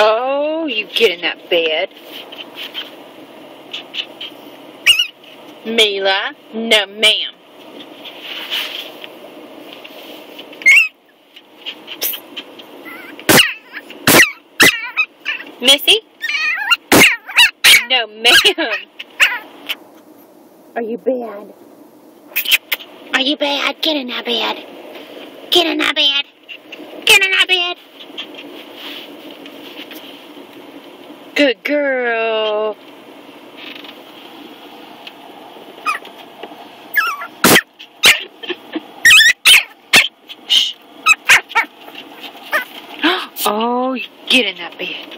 Oh, you get in that bed. Mila, no ma'am. Missy? No ma'am. Are you bad? Are you bad? Get in that bed. Get in that bed. Get in that bed. Good girl. Oh, get in that bed.